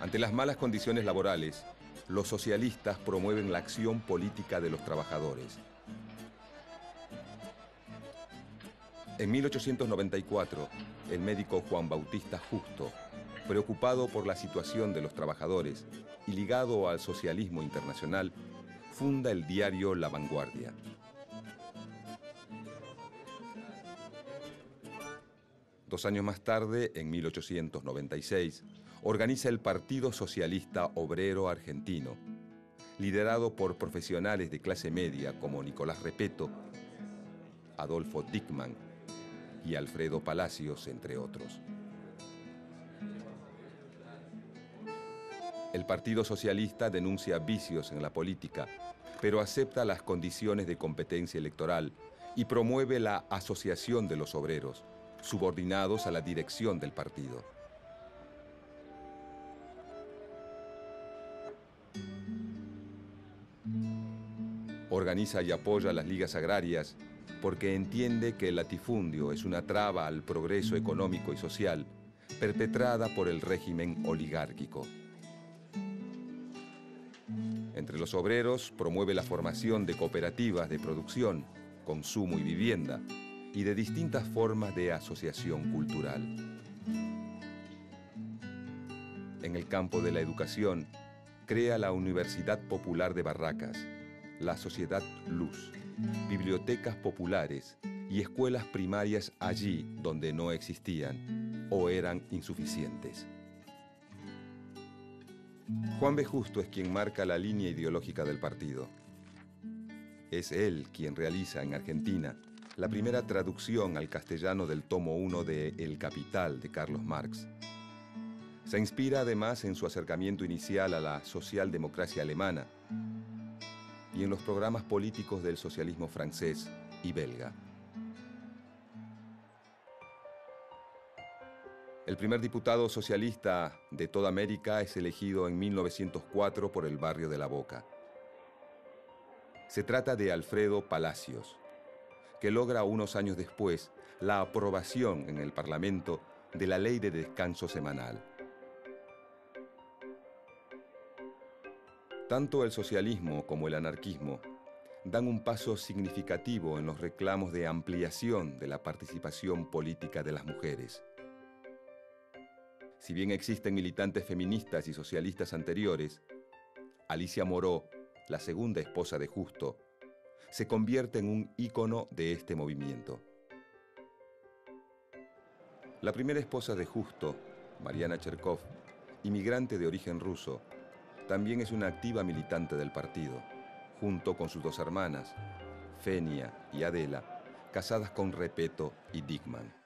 Ante las malas condiciones laborales, los socialistas promueven la acción política de los trabajadores. En 1894, el médico Juan Bautista Justo, preocupado por la situación de los trabajadores y ligado al socialismo internacional, funda el diario La Vanguardia. Dos años más tarde, en 1896, organiza el Partido Socialista Obrero Argentino, liderado por profesionales de clase media como Nicolás Repeto, Adolfo Dickman y Alfredo Palacios, entre otros. El Partido Socialista denuncia vicios en la política, pero acepta las condiciones de competencia electoral y promueve la asociación de los obreros, subordinados a la dirección del partido. Organiza y apoya las ligas agrarias porque entiende que el latifundio es una traba al progreso económico y social perpetrada por el régimen oligárquico. Entre los obreros promueve la formación de cooperativas de producción, consumo y vivienda y de distintas formas de asociación cultural. En el campo de la educación, crea la Universidad Popular de Barracas, la Sociedad Luz, bibliotecas populares y escuelas primarias allí donde no existían o eran insuficientes. Juan B. Justo es quien marca la línea ideológica del partido. Es él quien realiza en Argentina la primera traducción al castellano del tomo 1 de El Capital de Carlos Marx. Se inspira además en su acercamiento inicial a la socialdemocracia alemana y en los programas políticos del socialismo francés y belga. El primer diputado socialista de toda América es elegido en 1904 por el barrio de La Boca. Se trata de Alfredo Palacios, que logra unos años después la aprobación en el Parlamento de la ley de descanso semanal. Tanto el socialismo como el anarquismo dan un paso significativo en los reclamos de ampliación de la participación política de las mujeres. Si bien existen militantes feministas y socialistas anteriores, Alicia Moró, la segunda esposa de Justo, se convierte en un ícono de este movimiento. La primera esposa de Justo, Mariana Cherkov, inmigrante de origen ruso, también es una activa militante del partido, junto con sus dos hermanas, Fenia y Adela, casadas con Repeto y Dickman.